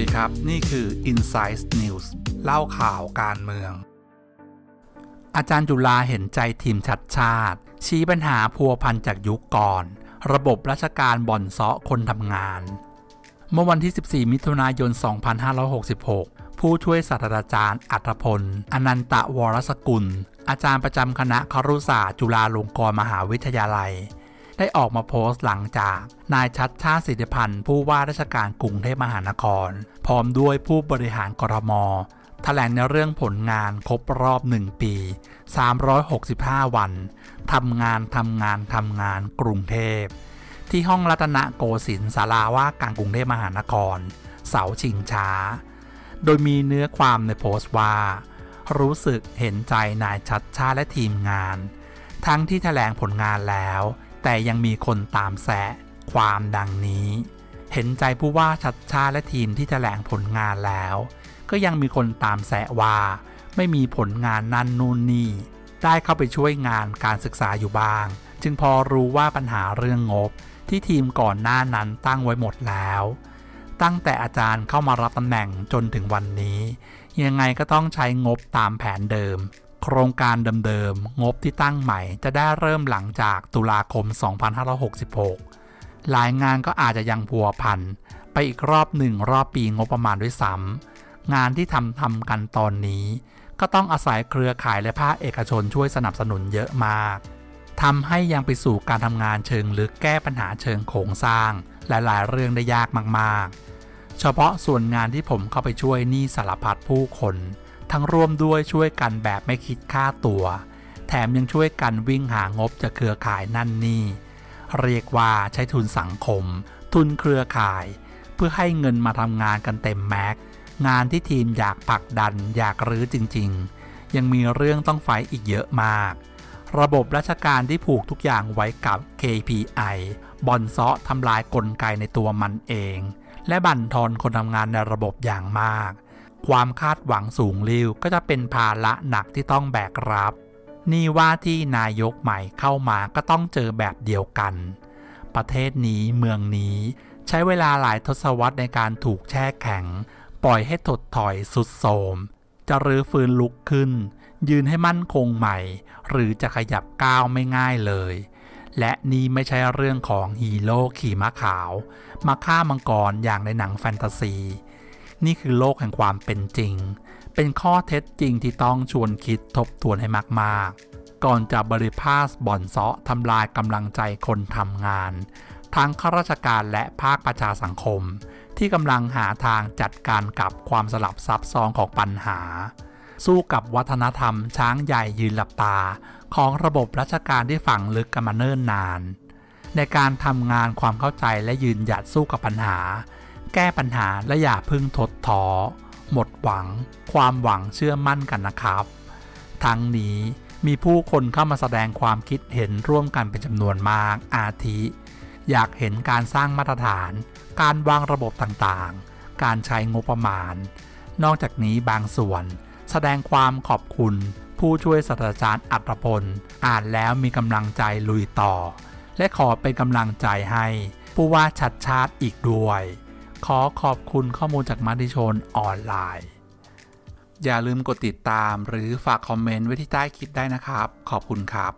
ดีครับ นี่คือ Insight News เล่าข่าวการเมือง อาจารย์จุลาเห็นใจทีมชัดชาติ ชี้ปัญหาพัวพันจากยุคก่อน ระบบราชการบ่อนเซาะคนทำงาน เมื่อวันที่ 14 มิถุนายน 2566 ผู้ช่วยศาสตราจารย์อัตพล อนันตะวรสกุล อาจารย์ประจำคณะครุศาสตร์จุฬาลงกรณ์มหาวิทยาลัย ได้ออกมาโพสต์หลังจาก นายชัดชาติสิทธิพันธ์ผู้ว่าราชการกรุงเทพมหานคร พร้อมด้วยผู้บริหารกรมแถลงในเรื่องผลงานครบรอบ 1 ปี 365 วัน ทำงาน ทำงาน ทำงานกรุงเทพ ที่ห้องรัตนโกสินทร์ศาลาว่าการกรุงเทพมหานคร เสาชิงช้า โดยมีเนื้อความในโพสต์ว่า รู้สึกเห็นใจนายชัดชาติและทีมงาน ทั้งที่แถลงผลงานแล้ว แต่ยังมีคนตามแสะความดังนี้ เห็นใจผู้ว่าชัดชาและทีมที่แถลงผลงานแล้ว ก็ยังมีคนตามแสะว่า ไม่มีผลงานนั่นนู่นนี่ ได้เข้าไปช่วยงานการศึกษาอยู่บ้าง จึงพอรู้ว่าปัญหาเรื่องงบที่ทีมก่อนหน้านั้นตั้งไว้หมดแล้ว ตั้งแต่อาจารย์เข้ามารับตำแหน่งจนถึงวันนี้ ยังไงก็ต้องใช้งบตามแผนเดิม โครงการเดิมๆ งบที่ตั้งใหม่จะได้เริ่มหลังจากตุลาคม 2566 หลายงานก็อาจจะยังพัวพัน ไปอีกรอบหนึ่งรอบปีงบประมาณด้วยซ้ำงานที่ทำทำกันตอนนี้ ก็ต้องอาศัยเครือข่ายและภาคเอกชนช่วยสนับสนุนเยอะมากทำให้ยังไปสู่การทำงานเชิงลึกแก้ปัญหาเชิงโครงสร้าง หลายๆ เรื่องได้ยากมากๆ เฉพาะส่วนงานที่ผมเข้าไปช่วยนี่สารพัดผู้คน ทั้งร่วมด้วยช่วยกันแบบไม่คิดค่าตัว แถมยังช่วยกันวิ่งหางบจากเครือข่ายนั่นนี่ เรียกว่าใช้ทุนสังคม ทุนเครือข่าย เพื่อให้เงินมาทำงานกันเต็มแม็ก งานที่ทีมอยากผลักดันอยากรื้อจริง ๆ ยังมีเรื่องต้องไฟอีกเยอะมาก ระบบราชการที่ผูกทุกอย่างไว้กับ KPI บอนเซาะทำลายกลไกในตัวมันเอง และบั่นทอนคนทำงานในระบบอย่างมาก ความคาดหวังสูงริ้วก็จะเป็นภาระหนักที่ต้องแบกรับ นี่ว่าที่นายกใหม่เข้ามาก็ต้องเจอแบบเดียวกัน ประเทศนี้เมืองนี้ ใช้เวลาหลายทศวรรษในการถูกแช่แข็ง ปล่อยให้ถดถอยสุดโทมจะรื้อฟื้นลุกขึ้น ยืนให้มั่นคงใหม่ หรือจะขยับก้าวไม่ง่ายเลย และนี่ไม่ใช่เรื่องของฮีโร่ขี่ม้าขาว มาฆ่ามังกรอย่างในหนังแฟนตาซี นี่คือโลกแห่งความเป็นจริง เป็นข้อเท็จจริงที่ต้องชวนคิดทบทวนให้มากๆ ก่อนจะบริพาสบ่อนเซาะทำลายกำลังใจคนทำงาน ทั้งข้าราชการและภาคประชาสังคม ที่กำลังหาทางจัดการกับความสลับซับซ้อนของปัญหา สู้กับวัฒนธรรมช้างใหญ่ยืนหลับตา ของระบบราชการที่ฝังลึกกันมาเนิ่นนาน ในการทำงานความเข้าใจและยืนหยัดสู้กับปัญหา แก้ปัญหาและอย่าพึ่งทดท้อหมดหวัง ความหวังเชื่อมั่นกันนะครับ ทั้งนี้มีผู้คนเข้ามาแสดงความคิดเห็นร่วมกันเป็นจำนวนมากอาทิ อยากเห็นการสร้างมาตรฐาน การวางระบบต่างๆ การใช้งบประมาณ นอกจากนี้บางส่วน แสดงความขอบคุณ ผู้ช่วยศาสตราจารย์อัตรพล อ่านแล้วมีกำลังใจลุยต่อ และขอเป็นกำลังใจให้ ผู้ว่าชัดชาติอีกด้วย ขอขอบคุณข้อมูลจากมัติชนออนไลน์ อย่าลืมกดติดตามหรือฝากคอมเมนต์ไว้ที่ใต้คลิปได้นะครับ ขอบคุณครับ